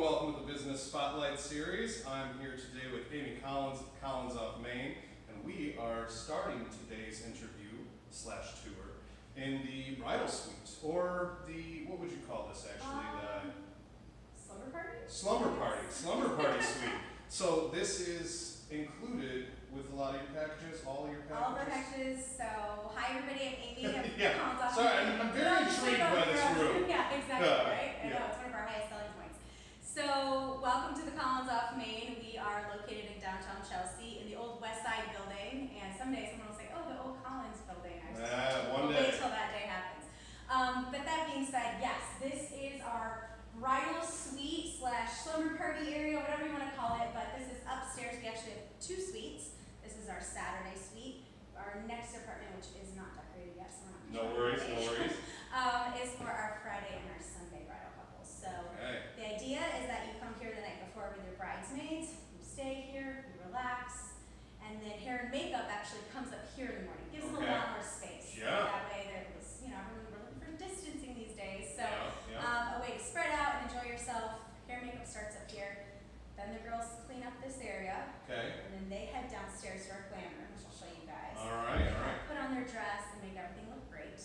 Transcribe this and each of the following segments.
and welcome to the Business Spotlight Series. I'm here today with Amy Collins of Collins off Main, and we are starting today's interview slash tour in the bridal suite, or the, what would you call this actually? Um, Slumber party? Slumber party, slumber party suite. So this is included with a lot of your packages, all of your packages? All our packages, so hi everybody, I'm Amy. I'm Yeah. Collins Off- Sorry, I'm- I'm very No, just intrigued like by over this here. room. Yeah, exactly, Yeah, right? I yeah. know, it's one of our highest selling points. So, welcome to the Collins Off Main. We are located in downtown Chelsea in the old West Side building, and someday someone will say, oh, the old Collins building. I just- Ah, one we'll day. Wait till that day happens. Um, but that being said, yes, this is our bridal suite slash slumber party area, whatever you want to call it. But this is upstairs. We actually have two suites. This is our Saturday suite. Our next apartment, which is not decorated yet, so we're not. No worries, no worries. Um, is for our Friday and our Sunday bridal couples. So Okay. the idea is that you come here the night before with your bridesmaids, you stay here, you relax, and then hair and makeup actually comes up here in the morning. Gives them a lot more space. Yeah. That way there was, you know, everyone we're looking for distancing these days. So Yeah, yeah. um, a way to spread out and enjoy yourself. Hair and makeup starts up here. Then the girls clean up this area, Okay. and then they head downstairs to our glam room, which I'll show you guys. All right, all right. Put on their dress and make everything look great.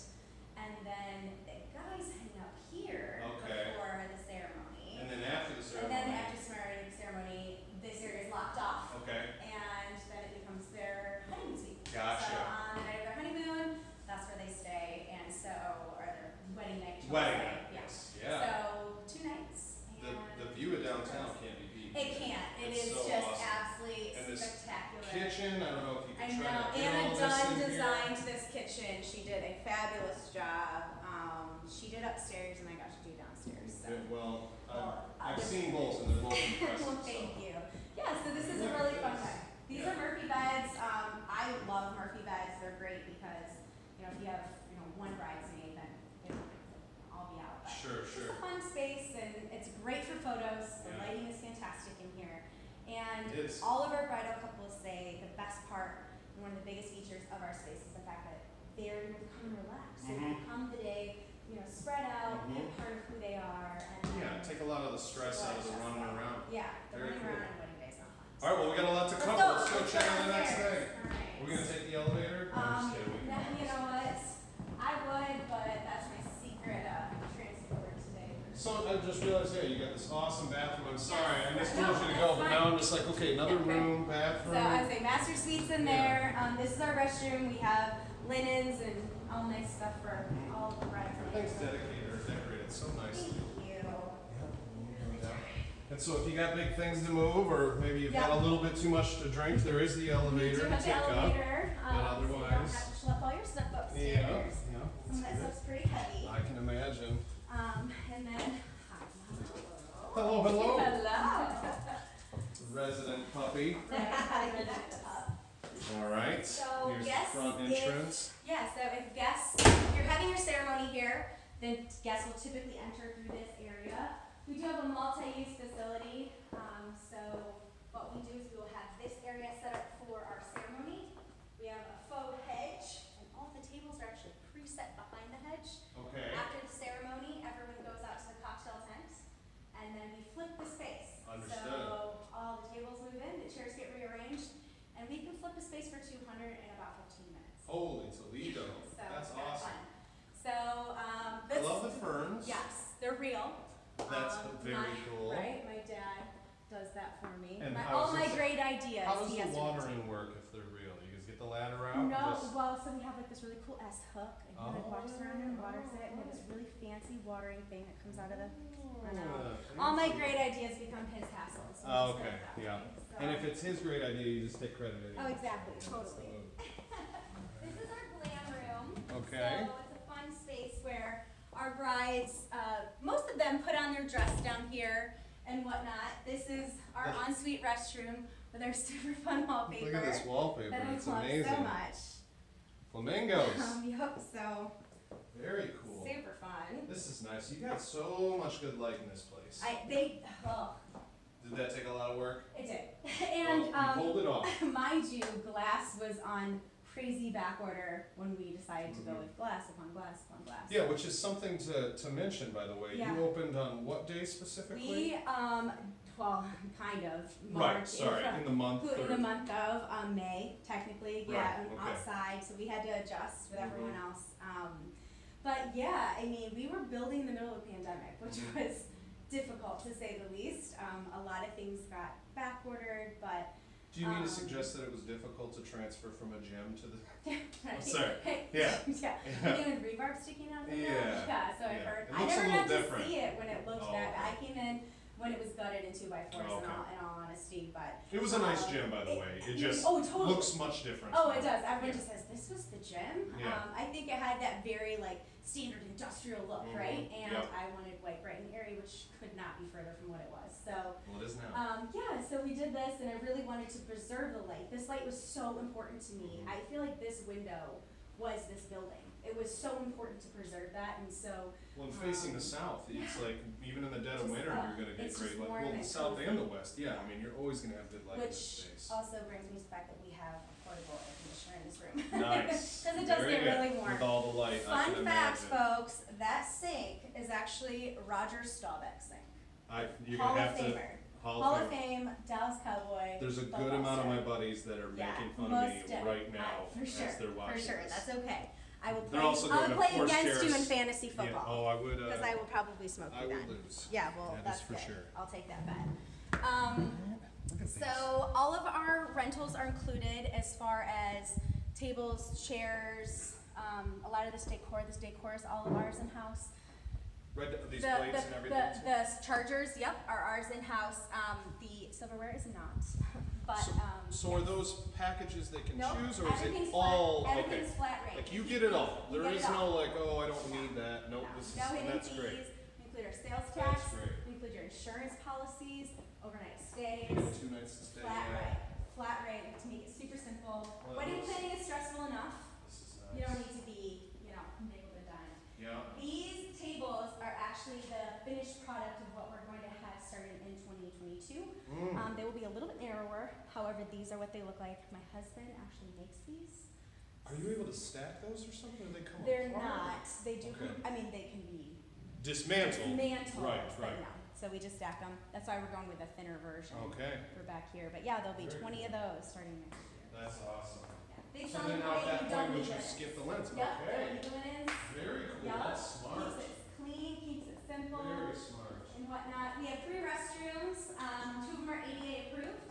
And then the guys hang out here Okay. before the ceremony. And then after the ceremony. And then after ceremony, ceremony, this area is locked off. Okay. And then it becomes their honeymoon suite. Gotcha. So on the night of their honeymoon, that's where they stay. And so, or their wedding night. Wedding say. night, Yeah. yes, yeah. So two nights. The, and- the view of downtown can't be beat. It can't. It It's is so just awesome. absolutely And this spectacular. Kitchen, I don't know if you I can try know, to fit Anna all this Dunn in here. designed this kitchen, she did a fabulous job, um, she did upstairs and I got to do downstairs, so. Yeah, Well, Well, I've, I've this- seen both and they're both impressive. Well, so. thank you. Yeah, so this is a really fun time. These Yeah. are Murphy beds, um, I love Murphy beds, they're great because, you know, if you have, you know, one bridesmaid, then, you know, I'll be out, but. Sure, It's a fun space and it's great for photos. The Yeah. lighting is fantastic in here. And all of our bridal couples say the best part and one of the biggest features of our space is the fact that they're able to come and relax. They can Mhm. come the day, you know, spread out, be a part of who they are and Yeah, take a lot of the stress out of the running around. Yeah, the Very running cool. around on wedding day is not fun. All right, well, we got a lot to Let's cover. go. Let's go Let's check go out the next thing. All right. We're gonna take the elevator? I'm Um, just kidding. No, you know what? I would, but that's my secret, uh, transporter today. So I just realized, yeah, you got this awesome bathroom. I'm sorry, I Yes. just No, told you to go, but now. I'm just like, okay, another room, So I say master suites in there. Um, this is our restroom. We have linens and all nice stuff for all the and Everything's dedicated or decorated so nicely. And so if you got big things to move, or maybe you've got a little bit too much to drink, there is the elevator to the take up. Um, but so you don't have to schlep all your stuff upstairs. yeah. yeah. Some of that stuff's pretty heavy. I can imagine. Um, and then. Hello, hello. Hello. Resident puppy. All right. So, Here's yes, the front if- entrance. Yeah, so if guests, if you're having your ceremony here, then guests will typically enter through this area. We do have a multi-use facility, um, so what we do is we will have this area set up for our ceremony. We have a faux hedge, and all the tables are actually preset behind the hedge. Okay. After the ceremony, everyone goes out to the cocktail tent, and then we flip the space. Understood. So all the tables move in, the chairs get rearranged, and we can flip the space for two hundred in about fifteen minutes. Holy Toledo. So That's it's kinda awesome. fun. So, um, I this. love the ferns. Yes, they're real. That's Um, very my- cool. Right, my dad does that for me. And My- how's all my this- great ideas. How does he the has to watering work if they're real? You guys get the ladder out? do. and No, just- well, so we have like this really cool S hook, and he like walks around and waters it, and have this Oh. really fancy watering thing that comes out of the. I know. Ah, All my great ideas become his hassles. so Oh, okay, yeah. way. So- And if it's his great idea, you just take credit anyway. Oh, exactly, totally. This is our glam room. Okay. So it's a fun space where our brides, uh, most of them put on their dress down here and whatnot. This is our ensuite restroom with our super fun wallpaper. Look at this wallpaper, That I it's love amazing. so much. Flamingos, Um, yep, so very cool. super fun. This is nice. You got so much good light in this place. I they oh Did that take a lot of work? it did. And Well, you pulled um, it off. mind you, glass was on crazy back order when we decided to go Mhm. with glass upon glass upon glass. Yeah, which is something to, to mention, by the way. Yeah. You opened on what day specifically? We, um, well, kind of, Right, March, sorry, April- in the month Who- in or- the month of um, May, technically, yeah, Right, okay. outside, so we had to adjust with everyone Mhm. else. Um, but yeah, I mean, we were building in the middle of a pandemic, which Mhm. was difficult to say the least. Um, a lot of things got back ordered, but Do you mean um, to suggest that it was difficult to transfer from a gym to the? right. sorry. Yeah. yeah. Yeah. Even reverb sticking out of the Yeah. Yeah. So I Yeah. heard. It I looks a never little got to different. see it when it looked Oh, that. okay. I came when it was gutted in two by fours. Okay. In all, in all honesty, but It was a nice Um, gym, by the it- way. It just oh, totally. looks much different. Oh, it does. Everyone just says this was the gym. Yeah. Um, I think it had that very like standard industrial look, Mhm. right? And Yep. I wanted white, bright, and airy, which could not be further from what it was. So, Well, it is now. um, yeah. So we did this, and I really wanted to preserve the light. This light was so important to me. Mhm. I feel like this window was this building. It was so important to preserve that, and so Well, and facing the south, it's like even in the dead of Just, winter, uh, you're gonna get it's great warm Well, the and south cozy. and the west, yeah. I mean, you're always gonna have good light in this which space. also brings me to the fact that we have a portable air conditioner in this room. Nice. 'Cause it does Very get good. really warm. With all the light, I Fun can fact, imagine. folks, that sink is actually Roger Staubach's sink. I, you're Hall gonna of have to. Famer. Hall Hall of of Fame. Fame, Dallas Cowboy. There's a good football amount of my buddies that are Yeah, making fun of me most def- right I- now for sure, as they're watching For sure, this. that's okay. I will They're play, also I'll going to play force against you in Terrace. fantasy Yeah, football. oh, I would, uh, Because I will probably smoke I you would then. lose. Yeah, well, That is that's for good. sure. I'll take that bet. Um, Look these. So all of our rentals are included as far as tables, chairs, um, a lot of this decor. This decor is all of ours in house. Red, these the, plates the, and everything. the, the chargers, yep, are ours in house. Um, the silverware is not, but So- um, So are those packages they can Nope, choose, or is it all flat, okay? Flat rate. Like you get it all. You There is no all. like, oh, I don't need that. Nope, No, this is no that's fees. great. We include our sales tax. We include your insurance policies, overnight stays. Two nights to stay. Flat rate, flat rate to make it super simple. Well, Wedding planning is stressful enough. This is You don't nice. need to be, you know, nickel and dime. Yeah. These tables are actually the finished product of what we're going to have starting in 2022. Mm. Um, they will be a little bit narrower. However, these are what they look like. My husband actually makes these. Are you able to stack those or something? Or they come They're apart? not. They do. Okay. I mean, they can be dismantled. dismantled, Right, right. no. So we just stack them. That's why we're going with a thinner version. Okay, for back here. But yeah, there'll be Very 20 cool. of those starting next year. that's awesome. Yeah. Big So selling then now at that you don't point, would need you skip the lens? Yep, Okay. don't need limits. Very cool. Yep. That's smart. Keeps it clean, keeps it simple, Very smart. and whatnot. We have three restrooms. Um, two of them are ADA approved.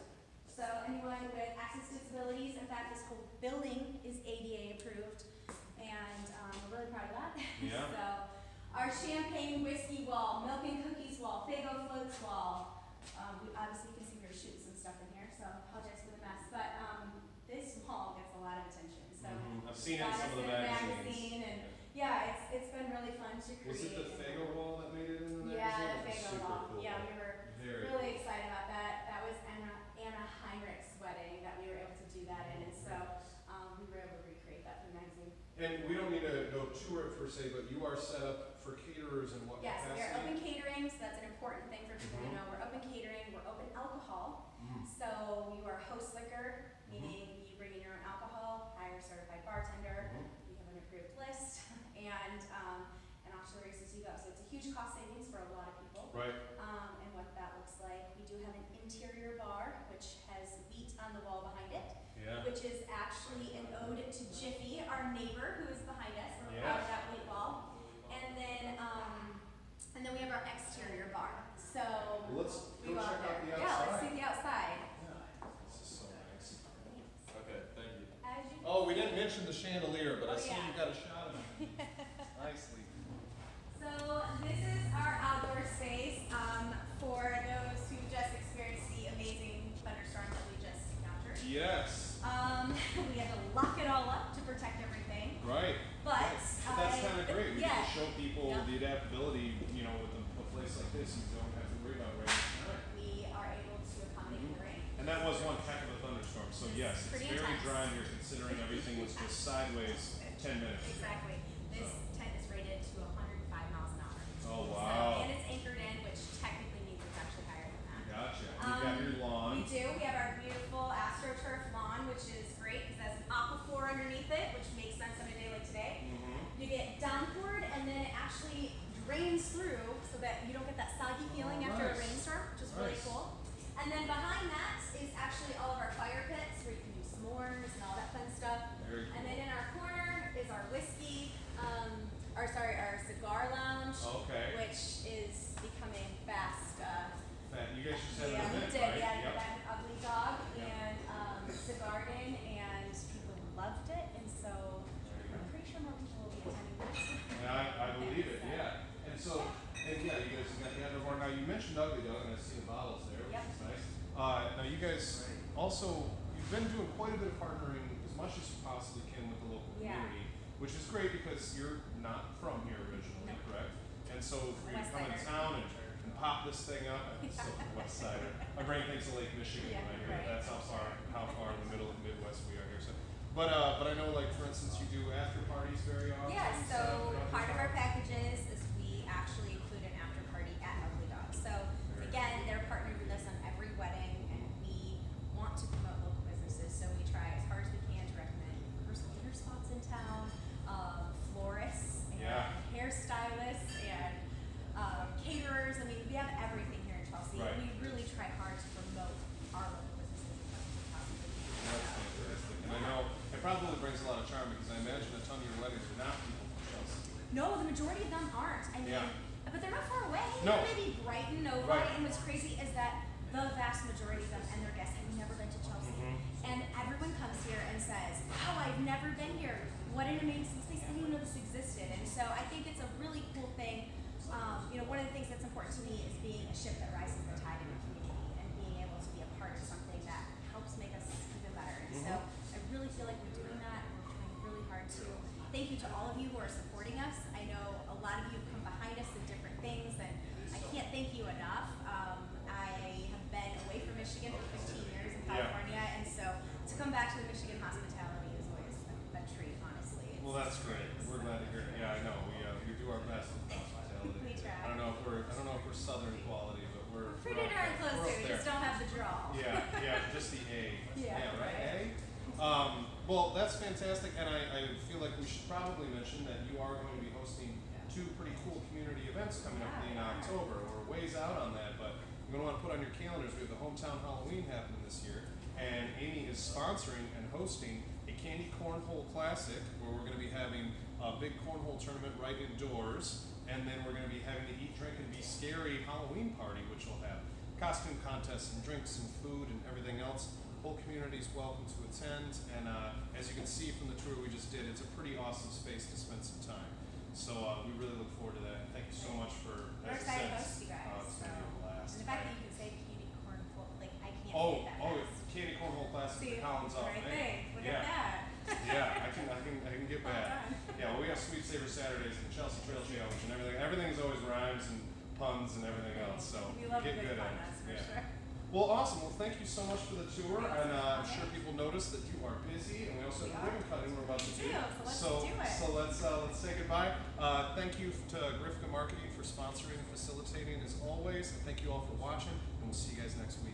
So anyone with access disabilities, in fact, this whole building is ADA approved, and um, we're really proud of that. Yeah. so our champagne whiskey wall, milk and cookies wall, Faygo floats wall. Um, we obviously can see we were shooting some stuff in here, so I apologize for the mess. But um, this wall gets a lot of attention. So Mhm. I've seen it in some of the magazines. magazine and yeah, it's it's been really fun to create. Was it the Faygo wall that made it in the magazine? Yeah, the It was Faygo super wall. Cool. Yeah, we were Very. really excited about that. That was Anna, Anna Heinrich's wedding that we were able to do that in, and so um, we were able to recreate that for the magazine. And we don't need to go tour it per se, but you are set up for caterers and what Yes, we capacity? are open catering, so that's an important thing for people to Mhm. know. We're open catering, we're open alcohol. Mm. So you are host liquor, meaning you bring in your own alcohol, hire a certified bartender, Mhm. we have an approved list, and um, an auxiliary as you go. So it's a huge cost savings for a lot of people. Right. um, and what that looks like. We do have an interior bar, which has wheat on the wall behind it, Yeah. which is actually an ode to Jiffy, our neighbor who is behind us. We're proud of Yes. that wheat wall. And then, um, and then we have our exterior bar. So Well, let's we go go check out out there. the Yeah, let's outside. see the outside. This is so nice. Okay, thank you. As you can Oh, we didn't see- mention the chandelier, but I Oh, see yeah. you got a shot of it. Nicely. So this is our outdoor space um, for those who just experienced the amazing thunderstorm that we just encountered. Yes. Um, we had to lock it all up to protect everything, Right. but Right. But that's kind of great. We Yeah, can show people Yeah. the adaptability, you know, with a, a place like this, you don't have to worry about rain. We are able to accommodate the rain. And that was one heck of a thunderstorm, so yes, it's Pretty very intense. dry here considering everything was just sideways ten minutes. Exactly. This tent is rated to 105 miles an hour. Oh, So, wow. and it's anchored in, which technically means it's actually higher than that. Gotcha. You Um, got your lawn. We do. We have our rains through so that you don't get also, you've been doing quite a bit of partnering as much as you possibly can with the local Yeah. community, which is great because you're not from here originally, No. correct? And so for you to come in town and, and pop this thing up, I'm so from West Sider. My brain thinks of Lake Michigan Yeah, when I hear right. That's how far, how far in the middle of the Midwest we are here. So, but uh, but I know, like for instance, you do after parties very often. Yeah, so part of our packages is we actually include an after party at Ugly Dog. So again, they're partnered with us on every wedding and we want to promote local businesses. So we try as hard as we can to recommend personal dinner spots in town, um, florists and Yeah. hairstylists and um, caterers. I mean, we have everything here in Chelsea. Right. And we really try hard to promote our local businesses as much as we possibly can. That's fantastic. And I know it probably brings a lot of charm because I imagine a ton of your weddings are not people from Chelsea. No, the majority of them aren't. I mean, Yeah. but they're not far away. No. Maybe Brighton, Novi, Right. and what's crazy is that the vast majority of them and their guests have never been to Chelsea. Mhm. And everyone comes here and says, "Oh, I've never been here. What an amazing place! I didn't even know this existed." And so I think it's a really cool thing. Um, you know, one of the things that's important to me is being a ship that rises the tide in the community and being able to be a part of something that helps make us even better. And so Mhm. I really feel like we're doing that and we're trying really hard to. Thank you to all of you who are supporting us. I know a lot of you have come behind us in different things and I can't thank you enough. Um, I have been away from Michigan for 15 years in Yeah. California and so to come back to the Michigan hospitality is always a, a treat, honestly. It's- Well, that's great. We're glad to hear it. Yeah, I know. We uh, we do our best with hospitality. We try. I don't know if we're I don't know if we're Southern quality, but we're pretty darn close We're here, up we just don't have the draw. Yeah, yeah, just the A. Yeah, right. A. Um, well, that's fantastic, and I, I feel like we should probably mention that you are going to be hosting two pretty cool community events coming up in. October. We're ways out on that, but you're gonna want to put on your calendars. We have the hometown Halloween happening this year, and Amy is sponsoring and hosting a candy cornhole classic where we're going to be having a big cornhole tournament right indoors, and then we're going to be having the eat, drink, and be scary Halloween party, which will have costume contests and drinks and food and everything else. Whole community is welcome to attend, and uh, as you can see from the tour we just did, it's a pretty awesome space to spend some time. So uh, we really look forward to that. Thank you so much for. We're excited to host you guys. Uh, it's so. gonna be a blast. And the fact that you can say candy corn, full, like I can't Oh, that. oh, fast. Candy Cornhole Classic, See, the Collins off. right Hey. Look yeah. at that. yeah, I can, I can, I can get back. done. Yeah, well, we have Sweet Saver Saturdays and Chelsea Trail Challenge and everything. Everything's always rhymes and puns and everything else. So we love get good at it. yeah. sure. Well, awesome. Well, thank you so much for the tour, and uh, I'm sure people noticed that you are busy, and we also have are. ribbon cutting we're about to do. so let's so. So let's uh, let's say goodbye. Uh, thank you to Grifka Marketing for sponsoring and facilitating as always, and thank you all for watching. And we'll see you guys next week.